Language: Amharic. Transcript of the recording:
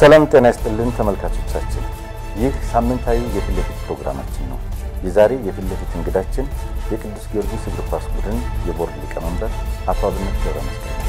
ሰላም ጤና ይስጥልን ተመልካቾቻችን፣ ይህ ሳምንታዊ የፊት ለፊት ፕሮግራማችን ነው። የዛሬ የፊት ለፊት እንግዳችን የቅዱስ ጊዮርጊስ እግር ኳስ ቡድን የቦርድ ሊቀመንበር አቶ አብነት ገብረመስቀል